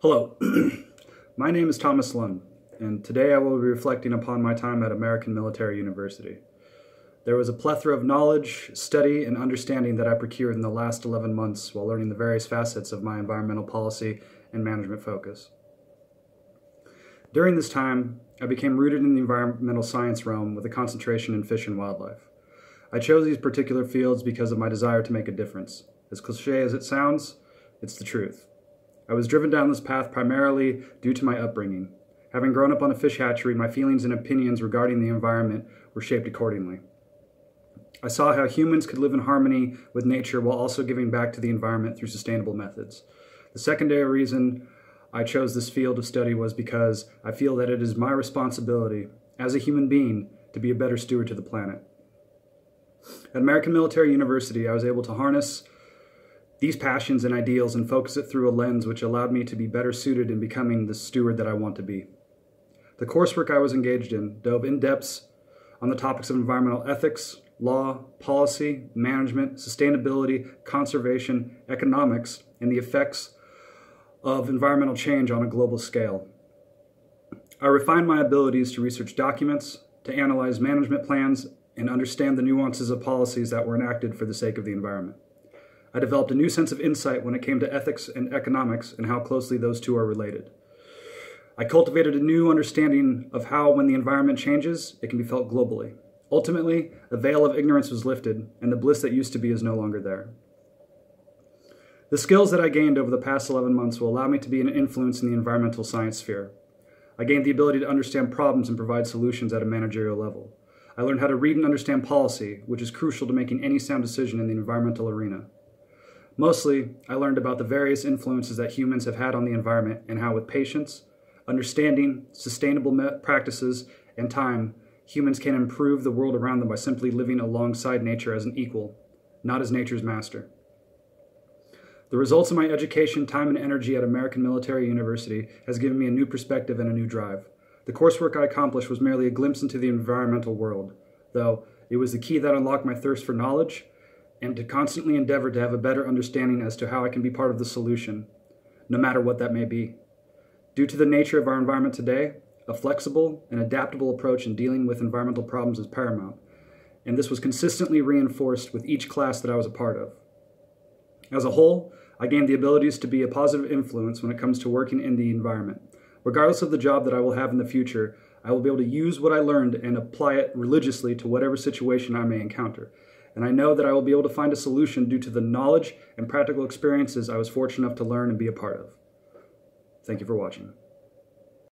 Hello, my name is Thomas Lund, and today I will be reflecting upon my time at American Military University. There was a plethora of knowledge, study, and understanding that I procured in the last 11 months while learning the various facets of my environmental policy and management focus. During this time, I became rooted in the environmental science realm with a concentration in fish and wildlife. I chose these particular fields because of my desire to make a difference. As cliche as it sounds, it's the truth. I was driven down this path primarily due to my upbringing. Having grown up on a fish hatchery, my feelings and opinions regarding the environment were shaped accordingly. I saw how humans could live in harmony with nature while also giving back to the environment through sustainable methods. The secondary reason I chose this field of study was because I feel that it is my responsibility as a human being to be a better steward to the planet. At American Military University, I was able to harness these passions and ideals and focus it through a lens which allowed me to be better suited in becoming the steward that I want to be. The coursework I was engaged in dove in depths on the topics of environmental ethics, law, policy, management, sustainability, conservation, economics, and the effects of environmental change on a global scale. I refined my abilities to research documents, to analyze management plans, and understand the nuances of policies that were enacted for the sake of the environment. I developed a new sense of insight when it came to ethics and economics and how closely those two are related. I cultivated a new understanding of how, when the environment changes, it can be felt globally. Ultimately, the veil of ignorance was lifted, and the bliss that used to be is no longer there. The skills that I gained over the past 11 months will allow me to be an influence in the environmental science sphere. I gained the ability to understand problems and provide solutions at a managerial level. I learned how to read and understand policy, which is crucial to making any sound decision in the environmental arena. Mostly, I learned about the various influences that humans have had on the environment and how, with patience, understanding, sustainable practices, and time, humans can improve the world around them by simply living alongside nature as an equal, not as nature's master. The results of my education, time, and energy at American Military University has given me a new perspective and a new drive. The coursework I accomplished was merely a glimpse into the environmental world, though it was the key that unlocked my thirst for knowledge and to constantly endeavor to have a better understanding as to how I can be part of the solution, no matter what that may be. Due to the nature of our environment today, a flexible and adaptable approach in dealing with environmental problems is paramount, and this was consistently reinforced with each class that I was a part of. As a whole, I gained the abilities to be a positive influence when it comes to working in the environment. Regardless of the job that I will have in the future, I will be able to use what I learned and apply it religiously to whatever situation I may encounter. And I know that I will be able to find a solution due to the knowledge and practical experiences I was fortunate enough to learn and be a part of. Thank you for watching.